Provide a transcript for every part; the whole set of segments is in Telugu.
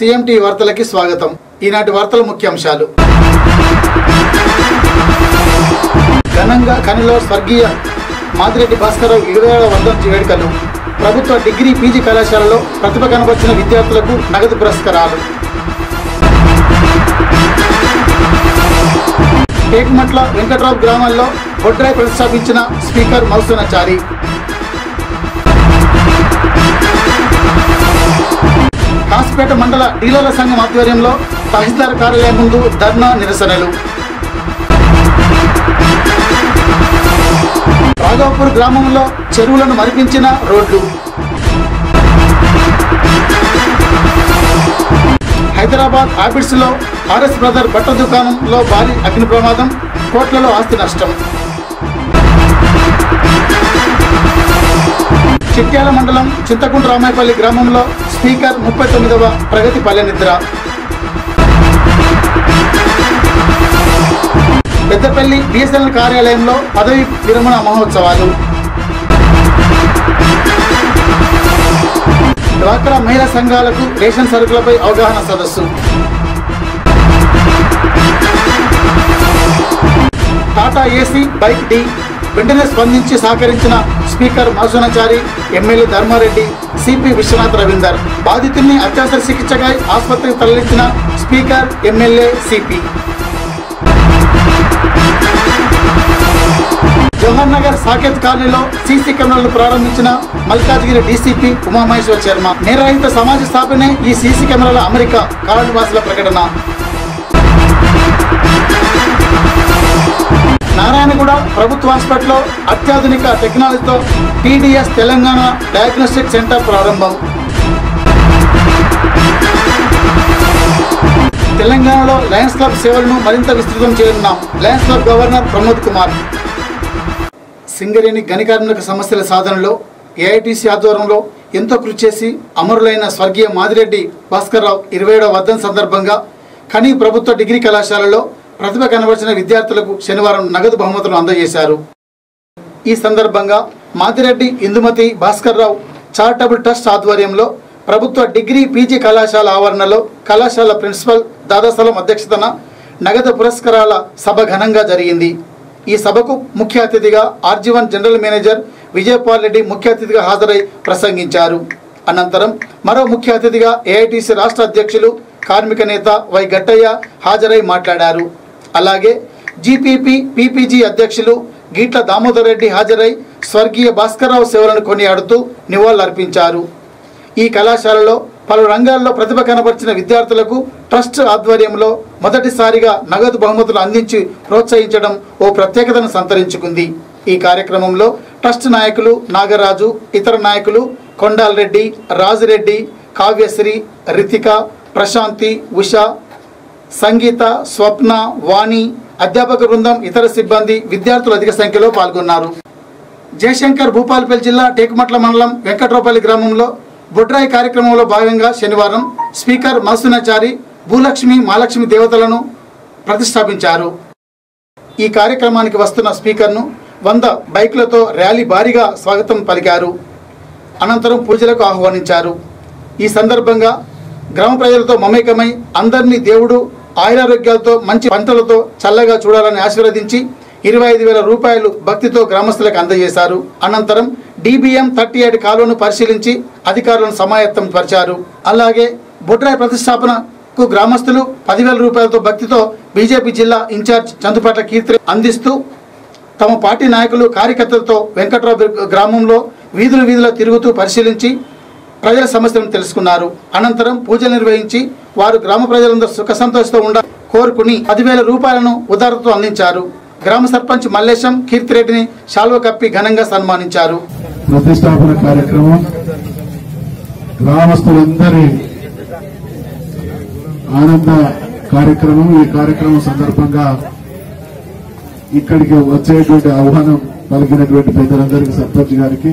సిఎంటి వార్తలకి స్వాగతం. ఈనాటి వార్తల ముఖ్యాంశాలు. ఘనంగా కనిలో స్వర్గీయ మాదిరెడ్డి భాస్కరరావు ఇరవై ఏడవ వర్ధంతి వేడుకలు. ప్రభుత్వ డిగ్రీ పీజీ కళాశాలలో ప్రతిభ కనబర్చిన విద్యార్థులకు నగదు పురస్కారాలు. టేక్మట్ల వెంకట్రావు గ్రామాల్లో బొడ్రాయ్ ప్రతిష్టాపించిన స్పీకర్ మౌసూనాచారి. కాసిపేట మండల డీలర్ల సంఘం ఆధ్వర్యంలో తహసీల్దార్ కార్యాలయం ముందు ధర్నా నిరసనలు. రాఘవపూర్ గ్రామంలో చెరువులను మరిపించిన రోడ్లు. హైదరాబాద్ ఆబిడ్స్లో ఆర్ఎస్ బ్రదర్ బట్ట దుకాణంలో భారీ అగ్ని ప్రమాదం కోట్లలో ఆస్తి నష్టం. చిట్యాల మండలం చింతకుంట రామాయపల్లి గ్రామంలో స్పీకర్ ముప్పై తొమ్మిదవ ప్రగతి పల్లెనిద్ర పెద్దపల్లి బిఎస్ఎన్ఎల్ కార్యాలయంలో పదవి విరమణ మహోత్సవాలు. డ్వాక్రా మహిళా సంఘాలకు రేషన్ సరుకులపై అవగాహన సదస్సు. టాటా ఏసీ బైక్ డి వెంటనే స్పందించి సహకరించిన speaker Madhusudhanachari MLA Dharmareddy CP Vishwanath Ravinder. బాధితుల్ని అత్యవసర చికిత్సగా ఆసుపత్రికి తరలించిన speaker MLA CP. Jawahar Nagar Saket కాలనీలో సీసీ కెమెరాలను ప్రారంభించిన మల్కాజ్గిరి డీసీపీ ఉమామహేశ్వర్ శర్మ. నేరహిత సమాజ స్థాపనే ఈ సీసీ కెమెరాల అమెరికా కారణవాసుల ప్రకటన. నారాయణగూడ ప్రభుత్వ హాస్పిటల్లో అత్యాధునిక టెక్నాలజీతో టీడీఎస్ తెలంగాణ డయాగ్నోస్టిక్ సెంటర్ ప్రారంభం. తెలంగాణలో లయన్స్ క్లబ్ సేవలను మరింత విస్తృతం చేయనున్నాం lions club governor Pramod Kumar. Singareni గనికార్మిక సమస్యల సాధనలో ఏఐటీసీ ఆధ్వర్యంలో ఎంతో కృషి చేసి అమరులైన స్వర్గీయ మాదిరెడ్డి భాస్కర్రావు ఇరవై ఏడవ వర్ధన్ సందర్భంగా కనీ ప్రభుత్వ డిగ్రీ కళాశాలలో ప్రతిభ కనబరిచిన విద్యార్థులకు శనివారం నగదు బహుమతులు అందజేశారు. ఈ సందర్భంగా మాదిరెడ్డి ఇందుమతి భాస్కర్రావు చారిటబుల్ ట్రస్ట్ ఆధ్వర్యంలో ప్రభుత్వ డిగ్రీ పీజీ కళాశాల ఆవరణలో కళాశాల ప్రిన్సిపల్ దాదాసలం అధ్యక్షతన నగదు పురస్కారాల సభ ఘనంగా జరిగింది. ఈ సభకు ముఖ్య అతిథిగా RG one general manager Vijayapal Reddy ముఖ్య అతిథిగా హాజరై ప్రసంగించారు. అనంతరం మరో ముఖ్య అతిథిగా ఏఐటీసీ రాష్ట్ర అధ్యక్షులు కార్మిక నేత వై గట్టయ్య హాజరై మాట్లాడారు. అలాగే జీపీపీ పీపీజీ అధ్యక్షులు గీట్ల దామోదర్ రెడ్డి హాజరై స్వర్గీయ భాస్కర్రావు సేవలను కొనియాడుతూ నివాళులర్పించారు. ఈ కళాశాలలో పలు రంగాల్లో ప్రతిభ కనబర్చిన విద్యార్థులకు ట్రస్ట్ ఆధ్వర్యంలో మొదటిసారిగా నగదు బహుమతులు అందించి ప్రోత్సహించడం ఓ ప్రత్యేకతను సంతరించుకుంది. ఈ కార్యక్రమంలో ట్రస్ట్ నాయకులు నాగరాజు ఇతర నాయకులు కొండాలరెడ్డి రాజురెడ్డి కావ్యశ్రీ రితిక ప్రశాంతి ఉష సంగీత స్వప్న వాణి అధ్యాపక బృందం ఇతర సిబ్బంది విద్యార్థులు అధిక సంఖ్యలో పాల్గొన్నారు. జయశంకర్ భూపాలపల్లి జిల్లా టేకుమట్ల మండలం వెంకట్రావుపల్లి గ్రామంలో బొడ్రాయి కార్యక్రమంలో భాగంగా శనివారం స్పీకర్ మసునాచారి భూలక్ష్మి మహాలక్ష్మి దేవతలను ప్రతిష్టాపించారు. ఈ కార్యక్రమానికి వస్తున్న స్పీకర్ను వంద బైకులతో ర్యాలీ భారీగా స్వాగతం పలికారు. అనంతరం పూజలకు ఆహ్వానించారు. ఈ సందర్భంగా గ్రామ ప్రజలతో మమేకమై అందరినీ దేవుడు ఆయురారోగ్యాలతో మంచి పంటలతో చల్లగా చూడాలని ఆశీర్వదించి ఇరవై ఐదు వేల రూపాయలు భక్తితో గ్రామస్తులకు అందజేశారు. అనంతరం డిబిఎం థర్టీ ఎయిట్ కాలువను పరిశీలించి అధికారులను సమాయత్తం పరిచారు. అలాగే బొడ్రాయి ప్రతిష్టాపనకు గ్రామస్తులు పదివేల రూపాయలతో భక్తితో బీజేపీ జిల్లా ఇన్ఛార్జ్ చందుపట్ల కీర్తి అందిస్తూ తమ పార్టీ నాయకులు కార్యకర్తలతో వెంకట్రావు గ్రామంలో వీధులు వీధుల తిరుగుతూ పరిశీలించి ప్రజల సమస్యలను తెలుసుకున్నారు. అనంతరం పూజలు నిర్వహించి వారు గ్రామ ప్రజలందరూ సుఖ సంతోషంతో ఉండ కోరుకుని పదివేల రూపాయలను ఉదారతతో అందించారు. గ్రామ సర్పంచ్ మల్లేశం కీర్తిరెడ్డిని శాల్వ కప్పి ఘనంగా సన్మానించారు. ప్రతిష్టాపన కార్యక్రమం గ్రామస్తులందరి ఆనంద కార్యక్రమం. ఈ కార్యక్రమం సందర్భంగా ఇక్కడికి వచ్చేటువంటి ఆహ్వానం పలికినటువంటి పెద్దలందరికీ సర్పంచ్ గారికి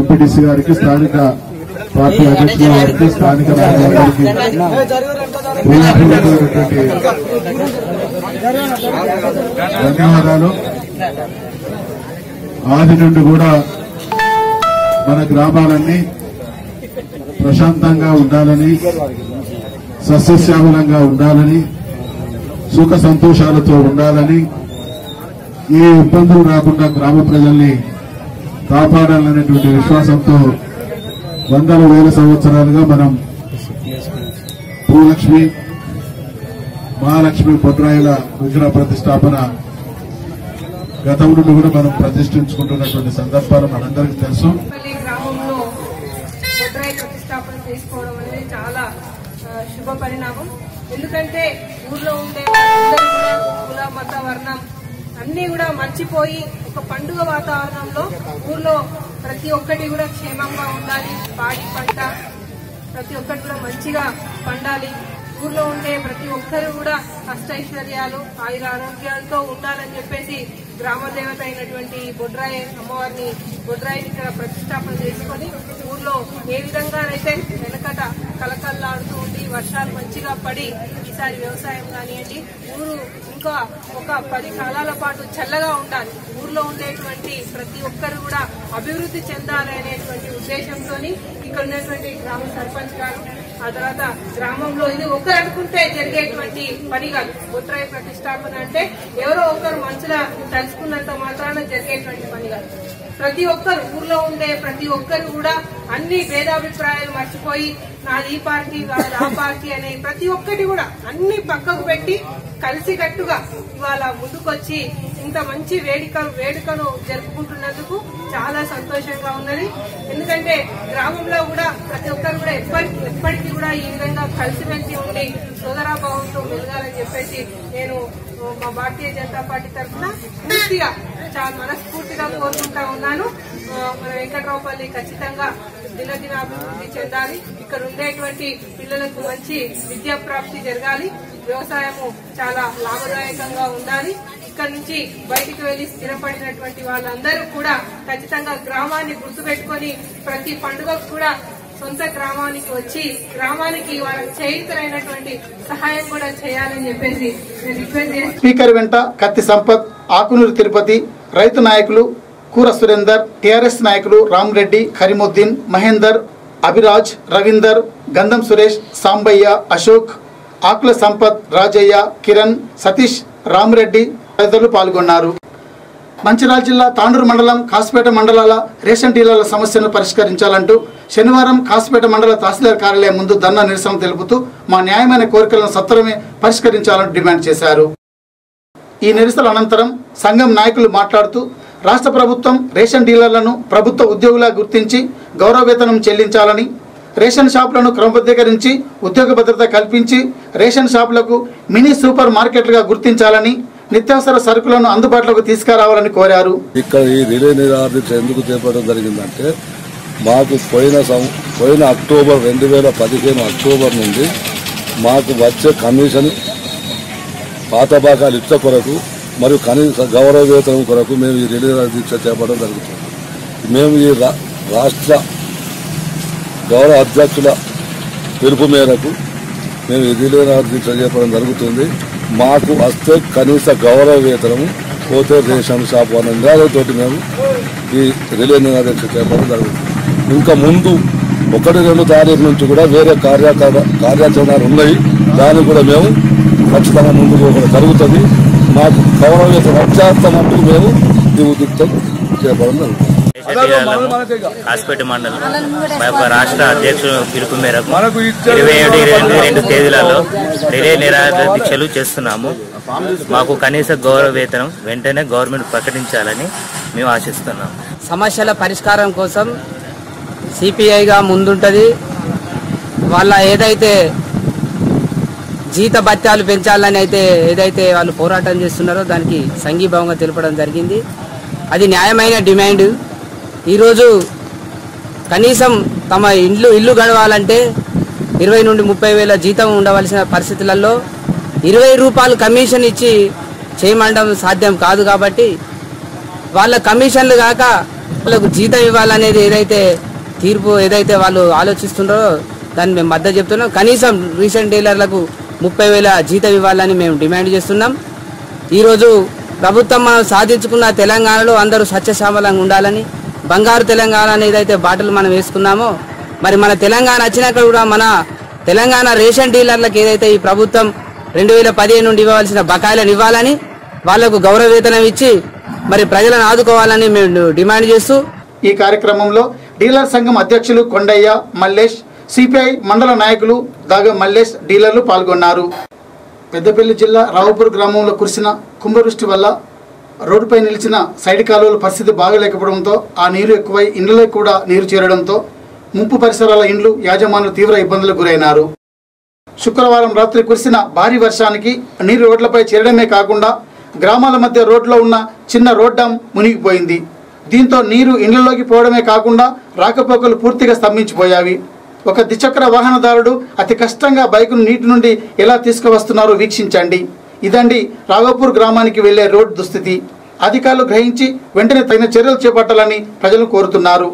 ఎంపీటీసీ గారికి స్థానిక పార్టీ అధ్యక్షుల వారికి స్థానిక నాయకులందరికీ ధన్యవాదాలు. ఆది నుండి కూడా మన గ్రామాలన్నీ ప్రశాంతంగా ఉండాలని సస్యశ్యామలంగా ఉండాలని సుఖ సంతోషాలతో ఉండాలని ఏ ఇబ్బందులు రాకుండా గ్రామ ప్రజల్ని కాపాడాలనేటువంటి విశ్వాసంతో వందల వేల సంవత్సరాలుగా మనం భూలక్ష్మి మహాలక్ష్మి పొట్రాయిల విగ్రహ ప్రతిష్టాపన గతం నుండి కూడా మనం ప్రతిష్ఠించుకుంటున్నటువంటి సందర్భాలు మనందరికీ తెలుసు. గ్రామంలో బొడ్రాయి ప్రతిష్టాపన చేసుకోవడం అనేది చాలా శుభ పరిణామం. ఎందుకంటే ఊర్లో ఉండే కుల మత వర్ణం అన్ని కూడా మర్చిపోయి ఒక పండుగ వాతావరణంలో ఊర్లో ప్రతి ఒక్కటి కూడా క్షేమంగా ఉండాలి పాడి పంట ప్రతి ఒక్కటి కూడా మంచిగా పండాలి. ఊర్లో ఉండే ప్రతి ఒక్కరు కూడా అష్టైశ్వర్యాలు ఆయుర ఆరోగ్యాలతో ఉండాలని చెప్పేసి గ్రామ దేవత అయినటువంటి బొడ్రాయి అమ్మవారిని బొడ్రాయిని ఇక్కడ ప్రతిష్టాపన చేసుకొని ఊర్లో ఏ విధంగానైతే వెనకట కలకల్లాడుతూ ఉండి వర్షాలు మంచిగా పడి ఈసారి వ్యవసాయం కానివ్వండి ఊరు ఇంకా ఒక పది కాలాల పాటు చల్లగా ఉండాలి. ఊర్లో ఉండేటువంటి ప్రతి ఒక్కరు కూడా అభివృద్ధి చెందాలి అనేటువంటి ఉద్దేశంతో ఇక్కడ ఉన్నటువంటి గ్రామ సర్పంచ్ గారు ఆ తర్వాత గ్రామంలో ఇది ఒకరు అనుకుంటే జరిగేటువంటి పని కాదు. ఉత్తరాయ ప్రతిష్టాపన అంటే ఎవరో ఒకరు మనసులో తలుచుకున్నంత మాత్రాన జరిగేటువంటి పని కాదు. ప్రతి ఒక్కరు ఊర్లో ఉండే ప్రతి ఒక్కరు కూడా అన్ని భేదాభిప్రాయాలు మర్చిపోయి నాది ఈ పార్టీ కాదు ఆ పార్టీ అనే ప్రతి ఒక్కటి కూడా అన్ని పక్కకు పెట్టి కలిసికట్టుగా ఇవాళ ముందుకొచ్చి ఇంత మంచి వేడుక వేడుకను జరుపుకుంటున్నందుకు చాలా సంతోషంగా ఉన్నది. ఎందుకంటే గ్రామంలో కూడా ప్రతి ఒక్కరు కూడా ఎప్పటికీ ఎప్పటికీ కూడా ఈ విధంగా కలిసిమెలిసి ఉండి సోదరాభావంతో మెలగాలని చెప్పేసి నేను మా భారతీయ జనతా పార్టీ తరఫున పూర్తిగా చాలా మనస్ఫూర్తిగా కోరుకుంటా ఉన్నాను. మన వెంకట్రావుపల్లి ఖచ్చితంగా దినదిన అభివృద్ధి చెందాలి. ఇక్కడ ఉండేటువంటి పిల్లలకు మంచి విద్యా ప్రాప్తి జరగాలి. వ్యవసాయము చాలా లాభదాయకంగా ఉండాలి. ఇక్కడ నుంచి బయటికి వెళ్ళి స్థిరపడినటువంటి వాళ్ళందరూ కూడా ఖచ్చితంగా గ్రామాన్ని గుర్తుపెట్టుకొని ప్రతి పండుగకు కూడా సొంత గ్రామానికి వచ్చి గ్రామానికి వాళ్ళకి చేయుతరైనటువంటి సహాయం కూడా చేయాలని చెప్పేసి నేను రిక్వెస్ట్ స్పీకర్ వెంట కత్తి సంపత్ ఆకునూరు తిరుపతి రైతు నాయకులు కూర సురేందర్ టిఆర్ఎస్ నాయకులు రామ్రెడ్డి కరీముద్దీన్ మహేందర్ అభిరాజ్ రవీందర్ గంధం సురేష్ సాంబయ్య అశోక్ ఆకుల సంపత్ రాజయ్య కిరణ్ సతీష్ రామరెడ్డి తదితరులు పాల్గొన్నారు. మంచిర్యాల జిల్లా తాండూరు మండలం కాసుపేట మండలాల రేషన్ డీలర్ల సమస్యను పరిష్కరించాలంటూ శనివారం కాసుపేట మండల తహసీల్దార్ కార్యాలయం ముందు ధర్నా నిరసన తెలుపుతూ మా న్యాయమైన కోరికలను సత్వరమే పరిష్కరించాలని డిమాండ్ చేశారు. ఈ నిరసన అనంతరం సంఘం నాయకులు మాట్లాడుతూ రాష్ట్ర ప్రభుత్వం రేషన్ డీలర్లను ప్రభుత్వ ఉద్యోగులా గుర్తించి గౌరవ వేతనం చెల్లించాలని రేషన్ షాపులను క్రమబద్ధీకరించి ఉద్యోగ భద్రత కల్పించి రేషన్ షాపులకు మినీ సూపర్ మార్కెట్లుగా గుర్తించాలని నిత్యావసర సరుకులను అందుబాటులోకి తీసుకురావాలని కోరారు. ఇక్కడ ఈ రిలే నిరాదీక్ష ఎందుకు చేపట్టడం జరిగిందంటే మాకు పోయిన పోయిన అక్టోబర్ రెండు వేల పదిహేను అక్టోబర్ నుండి మాకు వచ్చే కమిషన్ పాత భాగాలు ఇచ్చ కొరకు మరియు కనీస గౌరవ వేతనం కొరకు మేము ఈ రిలే దీక్ష చేపట్టడం జరుగుతుంది. మేము ఈ రా- రాష్ట్ర గౌరవ అధ్యక్షుల పిలుపు మేరకు మేము ఈ రిలే దీక్ష జరుగుతుంది. మాకు వస్తే కనీస గౌరవ వేతనము పోతే రేషన్ షాప్ అన్న నిరాలతోటి మేము ఈ రిలే నిరాదీక్ష చేపడం జరుగుతుంది. ఇంకా ముందు ఒకటి రెండు తారీఖు నుంచి కూడా వేరే కార్యాచరణ కార్యాచరణలు ఉన్నాయి. దాన్ని కూడా మేము ఖచ్చితంగా ముందుకు పోవడం జరుగుతుంది. మాకు గౌరవ వేతనం అత్యంత మట్టుకు మేము ఈ ఉద్యుక్తం చేపడం జరుగుతుంది. హాస్పిటల్ మండలం. మా యొక్క రాష్ట్ర అధ్యక్షుడు పిలుపు మేరకు ఇరవై ఏడు ఇరవై ఎనిమిది రెండు తేదీలలో రిలే నిరాహార దీక్షలు చేస్తున్నాము. మాకు కనీస గౌరవ వేతనం వెంటనే గవర్నమెంట్ ప్రకటించాలని మేము ఆశిస్తున్నాము సమస్యల పరిష్కారం కోసం సిపిఐగా ముందుంటది. వాళ్ళ ఏదైతే జీత భత్యాలు పెంచాలని అయితే ఏదైతే వాళ్ళు పోరాటం చేస్తున్నారో దానికి సంఘీభావంగా తెలపడం జరిగింది. అది న్యాయమైన డిమాండ్. ఈరోజు కనీసం తమ ఇల్లు ఇల్లు గడవాలంటే ఇరవై నుండి ముప్పై వేల జీతం ఉండవలసిన పరిస్థితులలో ఇరవై రూపాయలు కమిషన్ ఇచ్చి చేయమండం సాధ్యం కాదు కాబట్టి వాళ్ళ కమిషన్లు కాక వాళ్ళకు జీతం ఇవ్వాలనేది ఏదైతే తీర్పు ఏదైతే వాళ్ళు ఆలోచిస్తున్నారో దాన్ని మేము మద్దతు చెప్తున్నాం. కనీసం రీసెంట్ డీలర్లకు ముప్పై వేల జీతం ఇవ్వాలని మేము డిమాండ్ చేస్తున్నాం. ఈరోజు ప్రభుత్వం మనం సాధించుకున్న తెలంగాణలో అందరూ సత్యశామలంగా ఉండాలని బంగారు తెలంగాణ అని ఏదైతే బాటలు మనం వేసుకున్నామో మరి మన తెలంగాణ వచ్చినాక కూడా మన తెలంగాణ రేషన్ డీలర్లకు ఏదైతే ఈ ప్రభుత్వం రెండు వేల పదిహేను నుండి ఇవ్వవలసిన బకాయిలను ఇవ్వాలని వాళ్ళకు గౌరవవేతనం ఇచ్చి మరి ప్రజలను ఆదుకోవాలని మేము డిమాండ్ చేస్తూ ఈ కార్యక్రమంలో డీలర్ సంఘం అధ్యక్షులు కొండయ్య మల్లేష్ సిపిఐ మండల నాయకులు దాగ మల్లేష్ డీలర్లు పాల్గొన్నారు. పెద్దపల్లి జిల్లా రావుపూర్ గ్రామంలో కురిసిన కుంభవృష్టి వల్ల రోడ్డుపై నిలిచిన సైడ్ కాలువల పరిస్థితి బాగలేకపోవడంతో ఆ నీరు ఎక్కువై ఇండ్లలో కూడా నీరు చేరడంతో ముంపు పరిసరాల ఇండ్లు యాజమానులు తీవ్ర ఇబ్బందులకు గురైనారు. శుక్రవారం రాత్రి కురిసిన భారీ వర్షానికి నీరు రోడ్లపై చేరడమే కాకుండా గ్రామాల మధ్య రోడ్లో ఉన్న చిన్న రోడ్డం మునిగిపోయింది. దీంతో నీరు ఇండ్లలోకి పోవడమే కాకుండా రాకపోకలు పూర్తిగా స్తంభించిపోయావి ఒక ద్విచక్ర వాహనదారుడు అతి కష్టంగా బైకును నీటి నుండి ఎలా తీసుకువస్తున్నారో వీక్షించండి. ఇదండి రాఘపూర్ గ్రామానికి వెళ్ళే రోడ్డు దుస్థితి. అధికారులు గ్రహించి వెంటనే తగిన చర్యలు చేపట్టాలని ప్రజలు కోరుతున్నారు.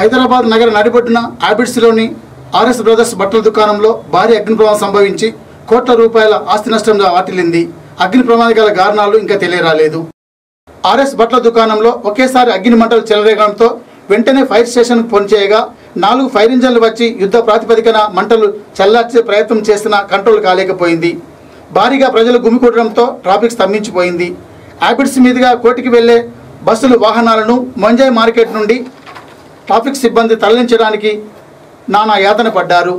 హైదరాబాద్ నగర నడిబొడ్డున ఆబిడ్స్లోని ఆర్ఎస్ బ్రదర్స్ బట్టల దుకాణంలో భారీ అగ్ని ప్రమాదం సంభవించి కోట్ల రూపాయల ఆస్తి నష్టంగా వాటిల్లింది. అగ్ని ప్రమాద గల కారణాలు ఇంకా తెలియరాలేదు. ఆర్ఎస్ బట్టల దుకాణంలో ఒకేసారి అగ్ని మంటలు చెలరేగడంతో వెంటనే ఫైర్ స్టేషన్కు ఫోన్ చేయగా నాలుగు ఫైర్ ఇంజన్లు వచ్చి యుద్ధ ప్రాతిపదికన మంటలు చల్లార్చే ప్రయత్నం చేసినా కంట్రోల్ కాలేకపోయింది. భారీగా ప్రజలు గుమికూడడంతో ట్రాఫిక్ స్తంభించిపోయింది. యాబిడ్స్ మీదుగా కోటికి వెళ్ళే బస్సులు వాహనాలను మంజాయ్ మార్కెట్ నుండి ట్రాఫిక్ సిబ్బంది తరలించడానికి నానా యాతన పడ్డారు.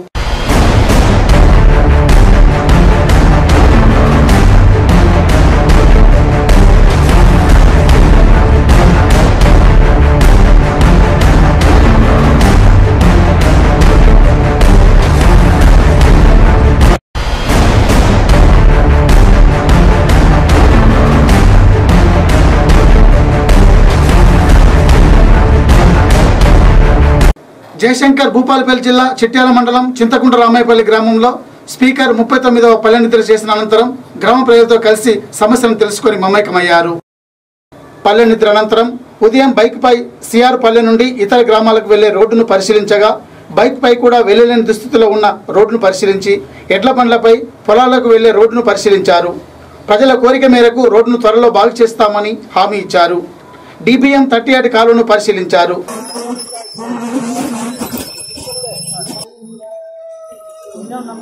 జయశంకర్ భూపాలపల్లి జిల్లా చిట్యాల మండలం చింతకుంట రామాయపల్లి గ్రామంలో స్పీకర్ ముప్పై తొమ్మిదవ పల్లెనిద్ర చేసిన అనంతరం గ్రామ ప్రజలతో కలిసి సమస్యను తెలుసుకొని మమేకమయ్యారు. పల్లెనిద్ర అనంతరం ఉదయం బైక్పై సిఆర్ పల్లె నుండి ఇతర గ్రామాలకు వెళ్ళే రోడ్డును పరిశీలించగా బైక్పై కూడా వెళ్ళలేని దుస్థితిలో ఉన్న రోడ్డును పరిశీలించి ఎడ్ల బండ్లపై పొలాలకు వెళ్ళే రోడ్డును పరిశీలించారు. ప్రజల కోరిక మేరకు రోడ్డును త్వరలో బాగు చేస్తామని హామీ ఇచ్చారు. డిబిఎం థర్టీ ఎయిట్ కాలువను పరిశీలించారు. No, no.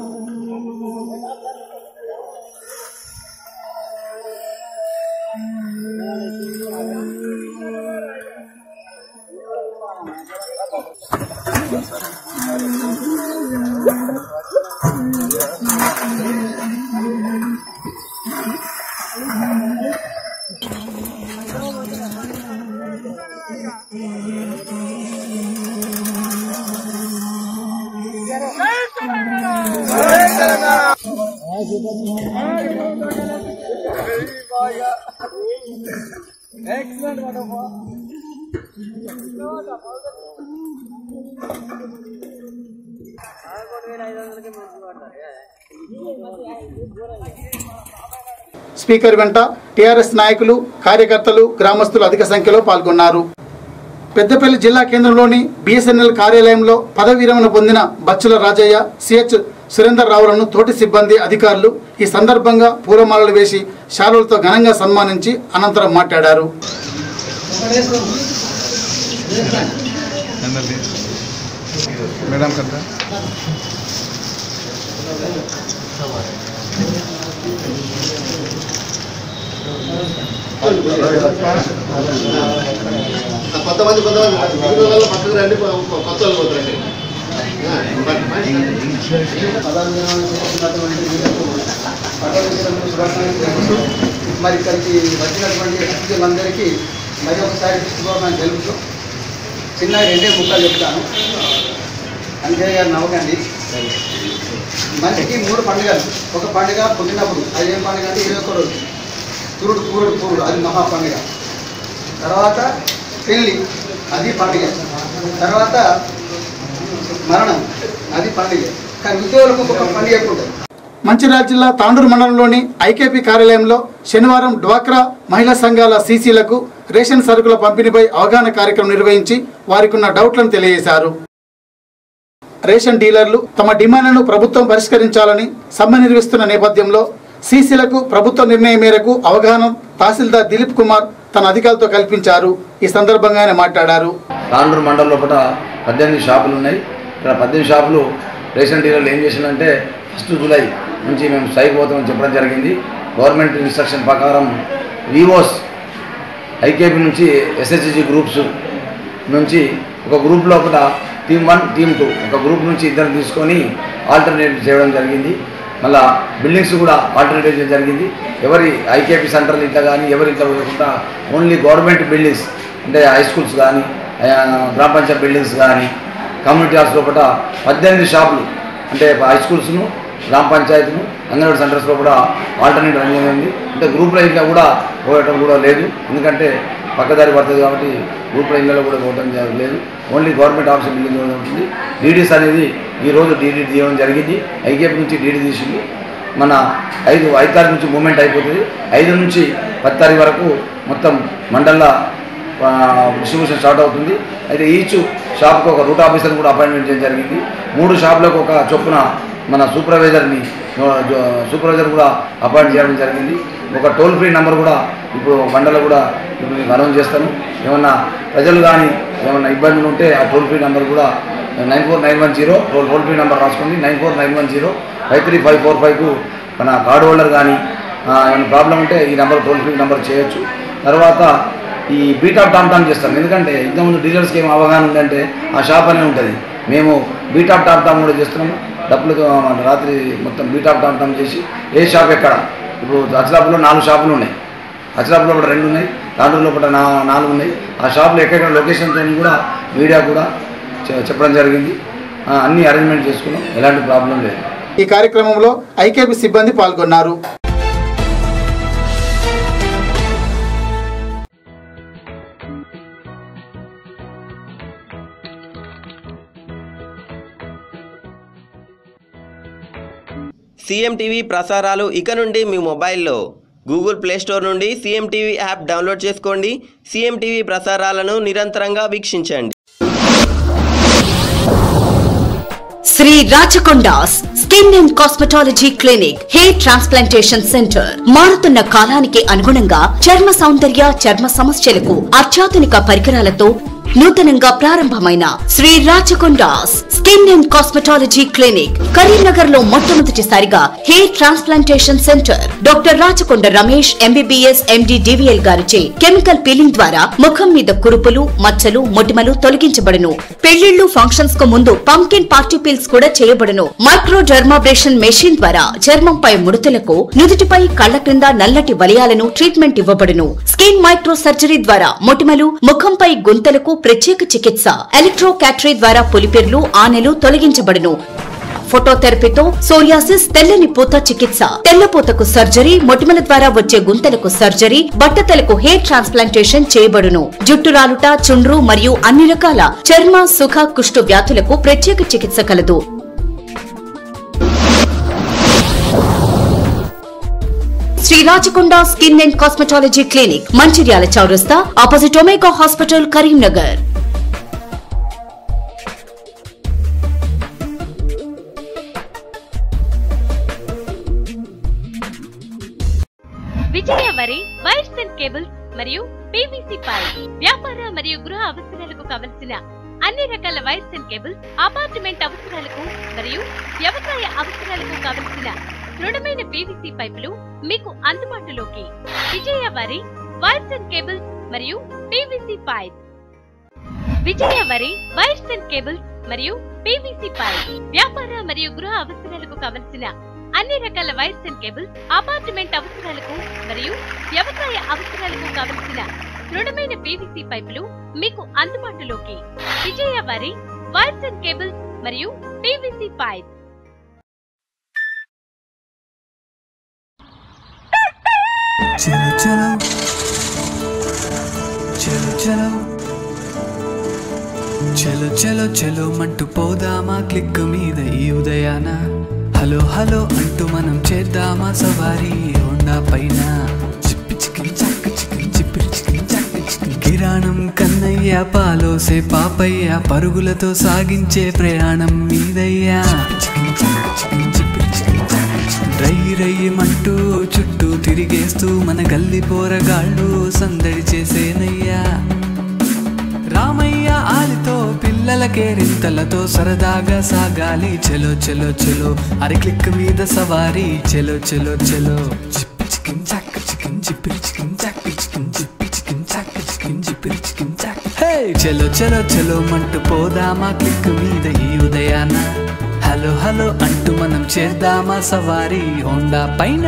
స్పీకర్ వెంట టీఆర్ఎస్ నాయకులు కార్యకర్తలు గ్రామస్తులు అధిక సంఖ్యలో పాల్గొన్నారు. పెద్దపల్లి జిల్లా కేంద్రంలోని బిఎస్ఎన్ఎల్ కార్యాలయంలో పదవి విరమణ పొందిన బచ్చుల రాజయ్య సిహెచ్ సురేందర్ రావులను తోటి సిబ్బంది అధికారులు ఈ సందర్భంగా పూలమాలలు వేసి శాలులతో ఘనంగా సన్మానించి అనంతరం మాట్లాడారు. మేడం కదా కొంతమంది కొంతమంది. మిగిలిన వాళ్ళు పక్కకు రండి కొత్త వాళ్ళు పోతారండి. మరి ఇక్కడికి వచ్చినటువంటి అతిథులందరికీ మరి ఒకసారి కృష్ణబాబు తెలుపుతూ చిన్న రెండే ముక్కలు చెప్తాను. అంజయ్య గారు నవ్వకండి. మనిషికి మూడు పండుగలు. ఒక పండుగ పుట్టినప్పుడు అది ఏం పండుగ అంటే ఇరవై ఒక్క రోజు సూర్యుడు పూరుడు పూరుడు. అది మహా పండుగ తర్వాత పెళ్ళి అది పండుగ. తర్వాత మరణం అది పండుగ. కానీ ఉద్యోగులకు ఒక పండుగ ఎక్కువ ఉంటుంది. మంచిర్యాల జిల్లా తాండూరు మండలంలోని ఐకేపీ కార్యాలయంలో శనివారం డ్వాక్రా మహిళా సంఘాల సీసీలకు రేషన్ సరుకుల పంపిణీపై అవగాహన కార్యక్రమం నిర్వహించి వారికి ఉన్న డౌట్లను తెలియజేశారు. రేషన్ డీలర్లు తమ డిమాండ్లను ప్రభుత్వం పరిష్కరించాలని సమ్మె నిర్వహిస్తున్న నేపథ్యంలో సీసీలకు ప్రభుత్వ నిర్ణయం మేరకు అవగాహన తహసీల్దార్ దిలీప్ కుమార్ తన అధికారులతో కల్పించారు. ఈ సందర్భంగా ఆయన మాట్లాడారు. తాండూరు మండలం లోపల పద్దెనిమిది షాపులు ఉన్నాయి. ఇక్కడ పద్దెనిమిది షాపులు రేషన్ డీలర్లు ఏం చేసిందంటే ఫస్ట్ జూలై నుంచి మేము స్ట్రైక్ పోతామని చెప్పడం జరిగింది. గవర్నమెంట్ ఇన్స్ట్రక్షన్ ప్రకారం వివోస్ ఐకేపీ నుంచి ఎస్హెచ్జి గ్రూప్స్ నుంచి ఒక గ్రూప్ లోపల టీమ్ వన్ టీమ్ టూ ఒక గ్రూప్ నుంచి ఇద్దరు తీసుకొని ఆల్టర్నేటివ్ చేయడం జరిగింది. మళ్ళా బిల్డింగ్స్ కూడా ఆల్టర్నేటివ్ చేయడం జరిగింది. ఎవరి ఐకేపీ సెంటర్లు ఇట్లా కానీ ఎవరి ఇట్లా పోకుండా ఓన్లీ గవర్నమెంట్ బిల్డింగ్స్ అంటే హై స్కూల్స్ కానీ గ్రామ పంచాయత్ బిల్డింగ్స్ కానీ కమ్యూనిటీ హాల్స్ లోపల పద్దెనిమిది షాపులు అంటే హై స్కూల్స్ను గ్రామ పంచాయతీను అంగన్వాడీ సెంటర్స్లో కూడా ఆల్టర్నేట్ రన్ ఉంది. అంటే గ్రూప్ల ఇట్లా కూడా పోయటం కూడా లేదు. ఎందుకంటే పక్కదారి పడుతుంది కాబట్టి గ్రూప్ల ఇళ్ళలో కూడా పోవడం లేదు. ఓన్లీ గవర్నమెంట్ ఆఫీస్ బిల్డింగ్ ఉంటుంది. డీడీస్ అనేది ఈరోజు డీడీ తీయడం జరిగింది. ఐకేపీ నుంచి డీడీ తీసింది. మన ఐదు ఐదు తారీఖు నుంచి మూమెంట్ అయిపోతుంది. ఐదు నుంచి పది తారీఖు వరకు మొత్తం మండల డిస్ట్రిబ్యూషన్ స్టార్ట్ అవుతుంది. అయితే ఈచ్ షాప్కి ఒక రూట్ ఆఫీసర్ కూడా అపాయింట్మెంట్ చేయడం జరిగింది. మూడు షాపులకు ఒక చొప్పున మన సూపర్వైజర్ని సూపర్వైజర్ కూడా అపాయింట్ చేయడం జరిగింది. ఒక టోల్ ఫ్రీ నెంబర్ కూడా ఇప్పుడు మండలం కూడా ఇప్పుడు మీకు అనౌన్స్ చేస్తాను. ఏమన్నా ప్రజలు కానీ ఏమన్నా ఇబ్బందులు ఉంటే ఆ టోల్ ఫ్రీ నెంబర్ కూడా nine four nine one zero toll toll free number రాసుకోండి. Nine four nine one zero five three five four ఫైవ్కు మన కార్డు హోల్డర్ కానీ ఏమైనా ప్రాబ్లం ఉంటే ఈ నెంబర్ టోల్ ఫ్రీ నెంబర్ చేయొచ్చు. తర్వాత ఈ బీటా టామ్ టామ్ చేస్తాం. ఎందుకంటే ఇంతకుముందు డీలర్స్కి ఏం అవగాహన ఉందంటే ఆ షాప్ అనే ఉంటుంది. మేము బీటా టామ్ టామ్ కూడా చేస్తున్నాము. డబ్బులు రాత్రి మొత్తం బీటాప్ టామ్ టామ్ చేసి ఏ షాప్ ఎక్కడ? ఇప్పుడు అచలాపులో నాలుగు షాపులు ఉన్నాయి. అచలాపులో కూడా రెండు ఉన్నాయి తాండూరు లోపల నా నాలుగు ఉన్నాయి. ఆ షాపులు ఎక్కడెక్కడ లొకేషన్తో కూడా మీడియా కూడా చెప్పడం జరిగింది. అన్ని అరేంజ్మెంట్ చేసుకున్నాం. ఎలాంటి ప్రాబ్లం లేదు. ఈ కార్యక్రమంలో ఐకేపీ సిబ్బంది పాల్గొన్నారు. సీఎం టీవీ ప్రసారాలు ఇక నుండి మీ మొబైల్లో. గూగుల్ ప్లే స్టోర్ నుండి సీఎం టీవీ యాప్ డౌన్లోడ్ చేసుకోండి. సీఎం టీవీ ప్రసారాలను నిరంతరంగా వీక్షించండి. Shri Rachakondas skin and cosmetology clinic hair transplantation centre. మారుతున్న కాలానికి అనుగుణంగా చర్మ సౌందర్య చర్మ సమస్యలకు అత్యాధునిక పరికరాలతో నూతనంగా ప్రారంభమైన Shri Rachakonda's skin and cosmetology clinic కరీంనగర్లో మొట్టమొదటిసారిగా hair transplantation centre. Doctor Rachakonda Ramesh MBBS MD DVL గారిచే కెమికల్ పీలింగ్ ద్వారా ముఖం మీద కురుపులు మచ్చలు మొటిమలు తొలగించబడును. పెళ్ళిళ్ళు ఫంక్షన్స్కు ముందు పంకిన్ పార్టీ పీల్స్ కూడా చేయబడును. మైక్రో డర్మాబ్రేషన్ మెషిన్ ద్వారా చర్మంపై ముడతలకు నుదుటిపై కళ్ళ క్రింద నల్లటి వలయాలను ట్రీట్మెంట్ ఇవ్వబడును. స్కిన్ మైక్రో సర్జరీ ద్వారా మొటిమలు ముఖంపై గుంతలకు ప్రత్యేక చికిత్స. ఎలక్ట్రోకాటరీ ద్వారా పులిపెర్లు ఆనెలు తొలగించబడును. ఫోటోథెరపీతో సోరియాసిస్ తెల్లని పూత చికిత్స. తెల్లపూతకు సర్జరీ మొటిమల ద్వారా వచ్చే గుంతలకు సర్జరీ బట్టతలకు హెయిర్ ట్రాన్స్ప్లాంటేషన్ చేయబడును. జుట్టు రాలుట చుండ్రు మరియు అన్ని రకాల చర్మ సుఖ కుష్టు వ్యాధులకు ప్రత్యేక చికిత్స కలదు. Shri Rachakonda skin and cosmetology clinic Mancherial చౌరస్తా opposite Omega hospital Karimnagar. Vijaya వరి వైర్స్ అండ్ కేబుల్స్ మరియు పీవీసీ పైప్ వ్యాపార మరియు గృహ అవసరాలకు కావలసిన అన్ని రకాల వైర్స్ అండ్ కేబుల్స్ అపార్ట్మెంట్ అవసరాలకు మరియు వ్యవసాయ అవసరాలకు కావలసిన దృఢమైన పీవీసీ పైపులు మీకు అందుబాటులోకి. విజయ వరి వైర్స్ అండ్ కేబుల్స్ మరియు పీవీసీ పైప్. విజయ వరి వైర్స్ అండ్ కేబుల్స్ మరియు పీవీసీ పైప్. వ్యాపార మరియు గృహ అవసరాలకు కావలసిన అన్ని రకాల వైర్స్ అండ్ కేబుల్స్ అపార్ట్మెంట్ అవసరాలకు మరియు వ్యవసాయ అవసరాలకు కావలసిన దృఢమైన పీవీసీ పైపులు మీకు అందుబాటులోకి. విజయ వరి వైర్స్ అండ్ కేబుల్స్ మరియు పీవీసీ పైప్. చలో చలో చలో చలో చలో చలో చలో మంటూ పోదామా? క్లిక్ మీద ఈ ఉదయాన. హలో హలో అంటూ మనం చేద్దామా? సవారీ హోండా పైన. చిప్పి కిరాణం కన్నయ్య పాలోసే పాపయ్య. పరుగులతో సాగించే ప్రయాణం మీదయ్యా. చికిన్ రై రయ్యమంటూ చుట్టూ తిరిగేస్తూ మన గల్లి పోరగాళ్ళు సందడి చేసేనయ్యా రామయ్య ఆలితో పిల్లల కేరింతలతో సరదాగా సాగాలి. చెలో చెలో చెలో. అరి క్లిక్ మీద సవారీ. చెలో చెలో చెలో. చిప్పి చికిన్ చాక్ చికిన్ చిప్పిరి చికిన్ చాక్ చికిన్ చిప్పి చికెన్ చాక్ చికిన్ చిప్పిరి చికిన్ చాక్. హే! చెలో చెలో చెలో. మంటూ పోదామా క్లిక్ మీద ఈ ఉదయాన. హలో హలో అంటూ మనం చేద్దామా సవారీ? హోండా పైన.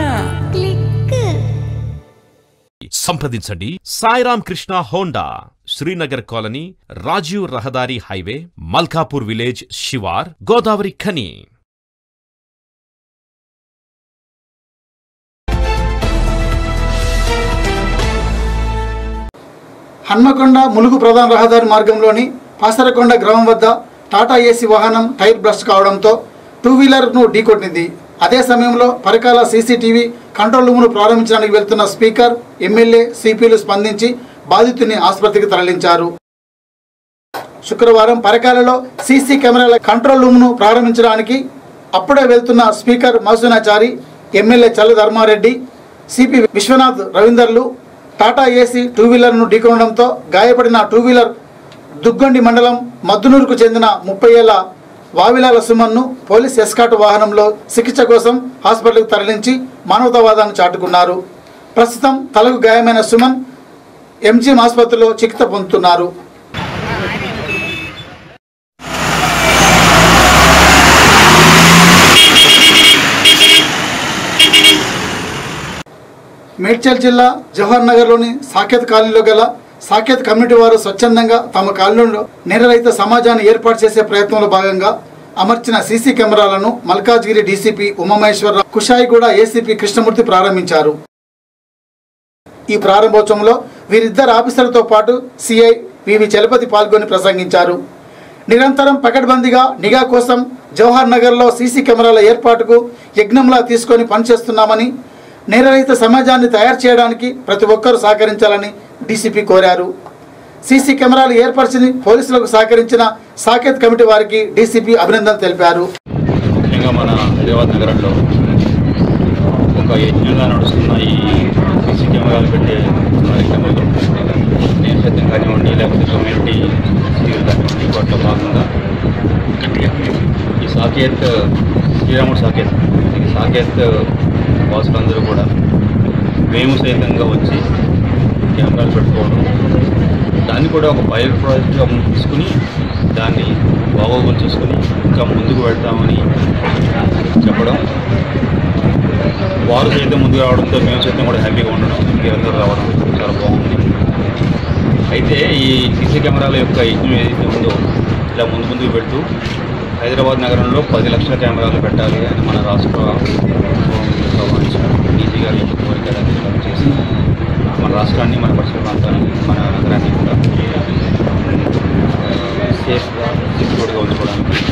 సంప్రదించండి. సాయిరామ్ కృష్ణ హోండా శ్రీనగర్ కాలనీ రాజీవ్ రహదారి హైవే మల్కాపూర్ విలేజ్ శివార్ గోదావరి ఖని. హన్మకొండ ములుగు ప్రధాన రహదారి మార్గంలోని పాసరకొండ గ్రామం వద్ద టాటా ఏసీ వాహనం టైర్ బ్రస్ట్ కావడంతో టూ వీలర్ను ఢీకొట్టింది. అదే సమయంలో పరికాల సీసీటీవీ కంట్రోల్ రూమ్ను ప్రారంభించడానికి వెళ్తున్న స్పీకర్ ఎమ్మెల్యే సిపిలు స్పందించి బాధితుని ఆసుపత్రికి తరలించారు. శుక్రవారం పరకాలలో సీసీ కెమెరాల కంట్రోల్ రూమ్ను ప్రారంభించడానికి అప్పుడే వెళ్తున్న speaker Madhusudhanachari MLA Challa Dharmareddy CP Vishwanath రవీందర్లు Tata AC two వీలర్ను ఢీకొనడంతో గాయపడిన టూ వీలర్ దుగ్గొండి మండలం మద్దునూరుకు చెందిన ముప్పై ఏళ్ళ వావిలాల సుమన్ను పోలీస్ ఎస్కాట్ వాహనంలో చికిత్స కోసం హాస్పిటల్కు తరలించి మానవతావాదాన్ని చాటుకున్నారు. ప్రస్తుతం తలకు గాయమైన సుమన్ ఎంజీఎం ఆసుపత్రిలో చికిత్స పొందుతున్నారు. మేడ్చల్ జిల్లా జవహర్ నగర్లోని సాకేత్ కాలనీలో గల సాకేత్ కమ్యూనిటీ వారు స్వచ్ఛందంగా తమ కాలనీలో నిరరహిత సమాజాన్ని ఏర్పాటు చేసే ప్రయత్నంలో భాగంగా అమర్చిన సీసీ కెమెరాలను మల్కాజ్గిరి డీసీపీ ఉమామహేశ్వరరావు కుషాయిగూడ ఏసీపీ కృష్ణమూర్తి ప్రారంభించారు. ఈ ప్రారంభోత్సవంలో వీరిద్దరు ఆఫీసర్లతో పాటు సిఐ వివి చలపతి పాల్గొని ప్రసంగించారు. నిరంతరం పకడ్బందీగా నిఘా కోసం జవహర్ నగర్లో సీసీ కెమెరాల ఏర్పాటుకు యజ్ఞంలా తీసుకొని పనిచేస్తున్నామని నేరరహిత సమాజాన్ని తయారు చేయడానికి ప్రతి ఒక్కరూ సహకరించాలని డీసీపీ కోరారు. సీసీ కెమెరాలు ఏర్పరిచింది పోలీసులకు సహకరించిన సాకేత్ కమిటీ వారికి డీసీపీ అభినందన తెలిపారు. ముఖ్యంగా మన హైదరాబాద్ నగరంలో ఒక యజ్ఞంగా నడుస్తున్న ఈ సీసీ కెమెరాలు పెట్టే కార్యక్రమంలో నేను సత్యం కానివ్వండి లేకపోతే కమ్యూనిటీ కానివ్వండి వాటిలో భాగంగా ఈ సాకేత్ శ్రీరాముడు సాకేత్ ఈ సాకేత్ వాసులందరూ కూడా మేము సైతంగా వచ్చి కెమెరాలు పెట్టుకోవడం దాన్ని కూడా ఒక పైలట్ ప్రాజెక్ట్గా ముందు తీసుకుని దాన్ని బాగోగులు చూసుకుని ఇంకా ముందుకు వెళ్తామని చెప్పడం. వారు సైతం ముందుకు రావడంతో మేము సైతం కూడా హ్యాపీగా ఉండడం మీరందరూ రావడం చాలా బాగుంది. అయితే ఈ సీసీ కెమెరాల యొక్క యజ్ఞం ఏదైతే ఉందో ఇలా ముందు ముందుకు పెడుతూ హైదరాబాద్ నగరంలో పది లక్షల కెమెరాలు పెట్టాలి అని మన రాష్ట్ర డీజీ గారి యొక్క కోరిక చేసి రాష్ట్రాన్ని మన పరిసర ప్రాంతాన్ని మన నగరాన్ని కూడా సేఫ్గా సెక్యూర్గా ఉంచుకోవడానికి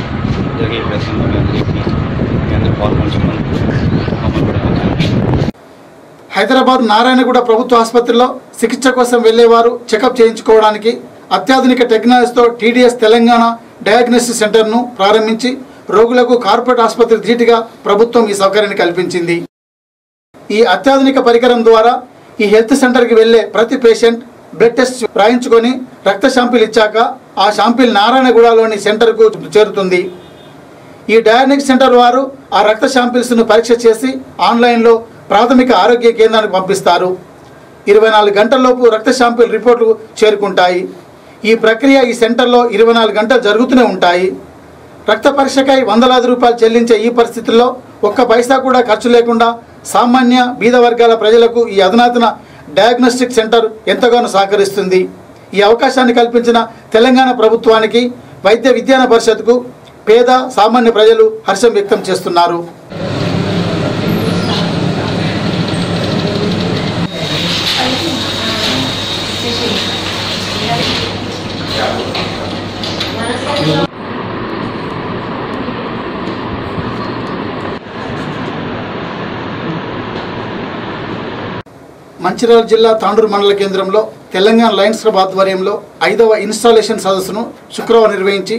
జరిగే ప్రయత్నంలో మీ అందరికీ మీ అందరూ పాల్గొంచుకున్నందుకు మమ్మల్ని కూడా హైదరాబాద్ నారాయణగూడ ప్రభుత్వ ఆసుపత్రిలో చికిత్స కోసం వెళ్ళేవారు చెకప్ చేయించుకోవడానికి అత్యాధునిక టెక్నాలజీతో టీడీఎస్ తెలంగాణ డయాగ్నోస్టిక్ సెంటర్ను ప్రారంభించి రోగులకు కార్పొరేట్ ఆసుపత్రి ధీటుగా ప్రభుత్వం ఈ సౌకర్యాన్ని కల్పించింది. ఈ అత్యాధునిక పరికరం ద్వారా ఈ హెల్త్ సెంటర్కి వెళ్ళే ప్రతి పేషెంట్ బ్లడ్ టెస్ట్ రాయించుకొని రక్త శాంపిల్ ఇచ్చాక ఆ శాంపిల్ నారాయణగూడలోని సెంటర్కు చేరుతుంది. ఈ డయాగ్నిక్ సెంటర్ వారు ఆ రక్త శాంపిల్స్ను పరీక్ష చేసి ఆన్లైన్లో ప్రాథమిక ఆరోగ్య కేంద్రానికి పంపిస్తారు. ఇరవై నాలుగు గంటల్లోపు రక్త శాంపిల్ రిపోర్టు చేరుకుంటాయి. ఈ ప్రక్రియ ఈ సెంటర్లో ఇరవై నాలుగు గంటలు జరుగుతూనే ఉంటాయి. రక్త పరీక్షకై వందలాది రూపాయలు చెల్లించే ఈ పరిస్థితుల్లో ఒక్క పైసా కూడా ఖర్చు లేకుండా సామాన్య బీద వర్గాల ప్రజలకు ఈ అధునాతన డయాగ్నోస్టిక్ సెంటర్ ఎంతగానో సహకరిస్తుంది. ఈ అవకాశాన్ని కల్పించిన తెలంగాణ ప్రభుత్వానికి వైద్య విజ్ఞాన పరిషత్కు పేద సామాన్య ప్రజలు హర్షం వ్యక్తం చేస్తున్నారు. మంచిర్యాల జిల్లా తాండూరు మండల కేంద్రంలో తెలంగాణ లయన్స్ క్లబ్ ఆధ్వర్యంలో ఐదవ ఇన్స్టాలేషన్ సదస్సును శుక్రవారం నిర్వహించి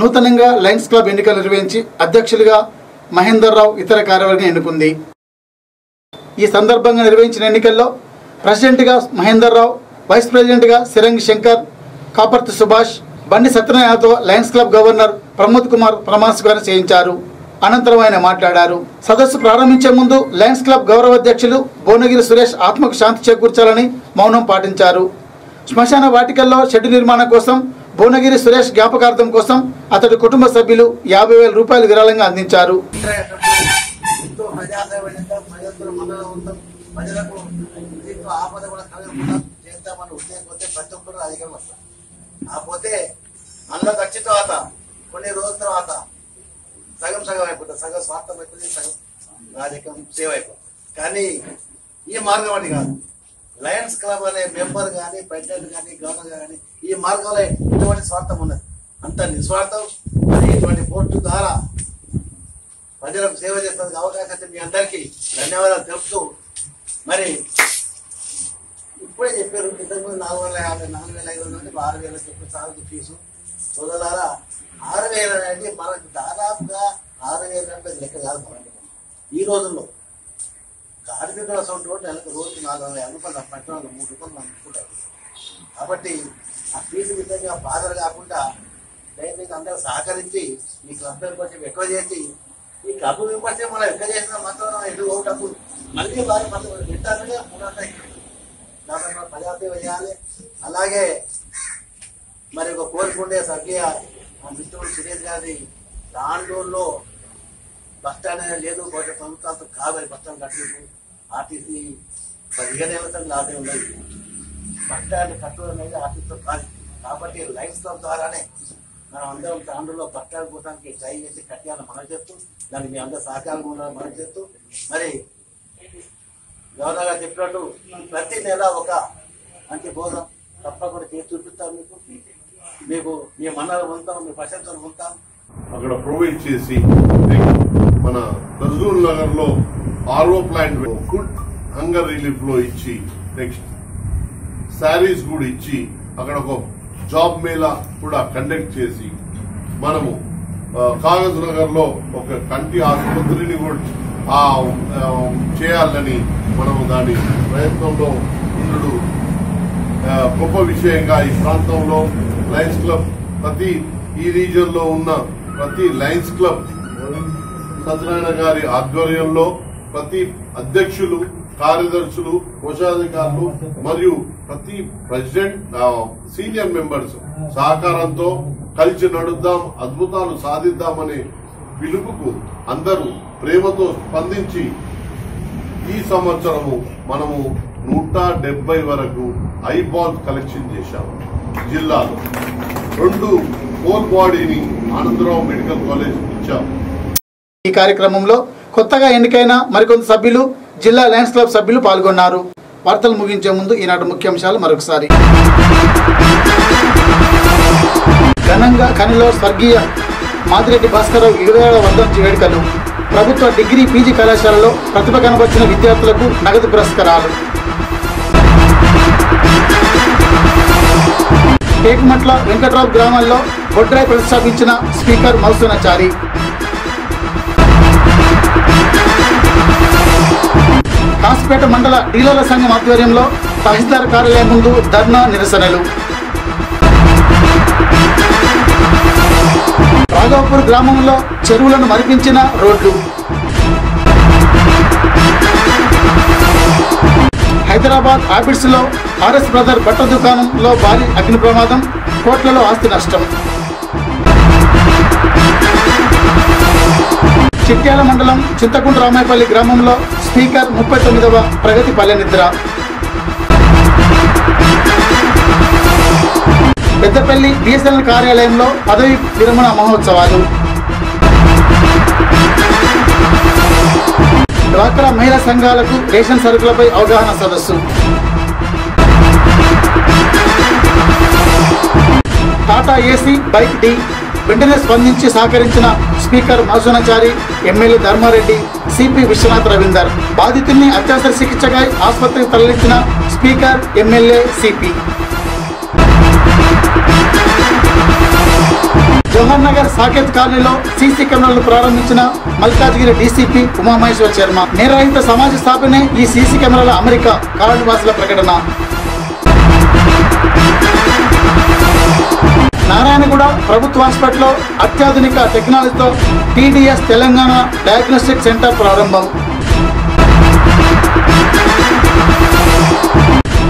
నూతనంగా లయన్స్ క్లబ్ ఎన్నికలు నిర్వహించి అధ్యక్షులుగా మహేందర్ రావు ఇతర కార్యవర్గం ఎన్నుకుంది. ఈ సందర్భంగా నిర్వహించిన ఎన్నికల్లో ప్రెసిడెంట్గా మహేందర్ రావు వైస్ ప్రెసిడెంట్గా Sirangi Shankar Kaparthi Subhash Bandi సత్యనారాయణతో lions club governor Pramod Kumar ప్రమాణ స్వీకారం చేయించారు. అనంతరం ఆయన మాట్లాడారు. సదస్సు ప్రారంభించే ముందు లయన్స్ క్లబ్ గౌరవ అధ్యక్షులు భువనగిరి సురేష్ ఆత్మకు శాంతి చేకూర్చాలని మౌనం పాటించారు. శ్మశాన వాటికల్లో షెడ్డు నిర్మాణం కోసం భువనగిరి సురేష్ జ్ఞాపకార్థం కోసం అతడి కుటుంబ సభ్యులు యాభై వేల రూపాయలు విరాళంగా అందించారు. వచ్చిన తర్వాత కొన్ని రోజుల తర్వాత సగం సగం అయిపోతుంది. సగం స్వార్థం అయిపోతుంది సగం రాజకీయం సేవ్ అయిపోతుంది. కానీ ఈ మార్గం అని కాదు. లయన్స్ క్లబ్ అనే మెంబర్ కానీ ప్రెసిడెంట్ కానీ గవర్నర్ కానీ ఈ మార్గంలో ఎటువంటి స్వార్థం ఉన్నది అంత నిస్వార్థం మరి ఇటువంటి పోర్టు ద్వారా ప్రజలకు సేవ చేసేందుకు అవకాశం మీ అందరికీ ధన్యవాదాలు తెలుపుతూ మరి ఇప్పుడే చెప్పారు ఇంతకుముందు నాలుగు వందల యాభై నాలుగు వేల ఐదు వందల ఆరు వేల చెప్పిన సాగు ఫీజు సోదరులారా ఆరు వేలు అనేది మనకు దాదాపుగా ఆరు వేలు అంటే లెక్క కాదు మనకి. ఈ రోజుల్లో కార్మికుల సొంత రోడ్డు నెలకు రోజు నాలుగు వందల యాభై రూపాయలు పట్టణంలో మూడు రూపాయలు మనం ఇచ్చుకుంటారు కాబట్టి ఆ ఫీజు విధంగా బాధలు కాకుండా దయచేసి అందరూ సహకరించి ఈ క్లబ్ మెంబర్షిప్ ఎక్కువ చేసి ఈ క్లబ్ మెంబర్షిప్ మనం ఎక్కువ చేసిన మాత్రం ఎటు డబ్బులు మళ్ళీ వారి మనం రిటర్న్గా మూడంటాయి దాంట్లో ప్రజాసేవ చేయాలి అలాగే మరి ఒక కోరుకుండే స్వర్గీయ మా మిత్రుడు సురేష్ గారి దాండూరులో బస్ అనేది లేదు బహుశా ప్రభుత్వాలతో కావాలి బస్ స్టాండ్ కట్టలేదు ఆర్టీసీ పదిహేను ఏళ్ళతో లాభం ఉండదు బస్ స్టాండ్ కట్టడం అనేది ఆర్టీసీతో కాదు. కాబట్టి లైఫ్ క్లబ్ ద్వారానే మనం అందరం దాంట్లో బస్ పోవడానికి ట్రై చేసి కట్టాలని మనం చేస్తూ దానికి మీ అందరూ సహకారం ఉండాలని మనం చేస్తూ మరి గవర్నర్ గారు చెప్పినట్టు ప్రతి నెల ఒక మంచి భోజనం తప్పకుండా చేసి చూపిస్తాం మీకు. మీకు మీ మన్నలు పొందుతాం మీ ప్రశంసలు పొందుతాం అక్కడ ప్రొవైడ్ చేసి మన నజరూల్ నగర్లో ఆర్ఓ ప్లాంట్ ఫుడ్ హంగర్ రిలీఫ్లో ఇచ్చి నెక్స్ట్ శారీస్ కూడా ఇచ్చి అక్కడ ఒక జాబ్ మేళా కూడా కండక్ట్ చేసి మనము కాగజ్ నగర్లో ఒక కంటి ఆసుపత్రిని కూడా చేయాలని మనము దాని ప్రయత్నంలో ఇంద్రుడు గొప్ప విషయంగా ఈ ప్రాంతంలో లయన్స్ క్లబ్ ప్రతి ఈ రీజియన్లో ఉన్న ప్రతి లయన్స్ క్లబ్ సత్యనారాయణ గారి ఆధ్వర్యంలో ప్రతి అధ్యక్షులు కార్యదర్శులు కోశాధికారులు మరియు ప్రతి ప్రెసిడెంట్ సీనియర్ మెంబర్స్ సహకారంతో కలిసి నడుద్దాం అద్భుతాలు సాధిద్దామనే పిలుపుకు అందరూ ప్రేమతో స్పందించి ఈ సంవత్సరము మనము నూట డెబ్బై వరకు ఐబాల్ కలెక్షన్ చేశాము జిల్లాలో. రెండు ఫోర్ బాడీని ఆనందరావు మెడికల్ కాలేజ్ ఇచ్చాం ఈ కార్యక్రమంలో కొత్తగా ఎన్నికైన మరికొంత సభ్యులు జిల్లా లయన్స్ క్లబ్ సభ్యులు పాల్గొన్నారు. వార్తలు ముగించే ముందు ఈనాటి ముఖ్యాంశాలు మరొకసారి. ఘనంగా కనిలో స్వర్గీయ మాదిరెడ్డి భాస్కరరావు ఇరవై ఏడవ వర్ధంతి వేడుకలు. ప్రభుత్వ డిగ్రీ పీజీ కళాశాలలో ప్రతిభ కనబర్చిన విద్యార్థులకు నగదు పురస్కారాలు. టేకుమట్ల వెంకట్రావు గ్రామంలో బొడ్రాయ్ ప్రతిష్టాపించిన స్పీకర్ మల్సునాచారి కాసిపేట మండల డీలర్ల సంఘం ఆధ్వర్యంలో తహసీల్దార్ కార్యాలయం ముందు ధర్నా నిరసనలు. రాఘవపూర్ గ్రామంలో చెరువులను మరిపించిన రోడ్లు. హైదరాబాద్ ఆఫీసులో ఆర్ఎస్ బ్రదర్ బట్ట దుకాణంలో భారీ అగ్ని ప్రమాదం కోట్లలో ఆస్తి నష్టం. చిట్యాల మండలం చింతకుండ రామాయపల్లి గ్రామంలో స్పీకర్ ముప్పై తొమ్మిదవ ప్రగతి పల్లెనిద్ర పెద్దపల్లి బిఎస్ఎన్ఎల్ కార్యాలయంలో పదవి విరమణ మహోత్సవాలు. డ్వాక్రా మహిళా సంఘాలకు రేషన్ సరుకులపై అవగాహన సదస్సు. టాటా ఏసీ బైక్ డి వెంటనే స్పందించి సహకరించిన speaker Madhusudhanachari MLA Dharmareddy CP Vishwanath Ravinder బాధితుల్ని అత్యవసర చికిత్సకై ఆసుపత్రికి తరలించిన speaker MLA CP. Jawahar Nagar Saket కాలనీలో సీసీ కెమెరాలను ప్రారంభించిన మల్కాజ్గిరి డీసీపీ ఉమామహేశ్వర్ శర్మ నిర్వహిత సమాజ స్థాపనే ఈ సీసీ కెమెరాల అమెరికా కారణవాసుల ప్రకటన. నారాయణగూడ ప్రభుత్వ హాస్పిటల్లో అత్యాధునిక టెక్నాలజీతో టీడీఎస్ తెలంగాణ డయాగ్నోస్టిక్ సెంటర్ ప్రారంభం.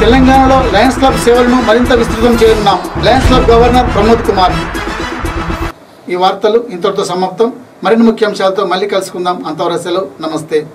తెలంగాణలో లయన్స్ క్లబ్ సేవలను మరింత విస్తృతం చేయనున్నాం. Lions club governor Pramod Kumar. ఈ వార్తలు ఇంతటితో సమాప్తం. మరిన్ని ముఖ్యాంశాలతో మళ్ళీ కలుసుకుందాం. అంతవరకు సెలవు. నమస్తే.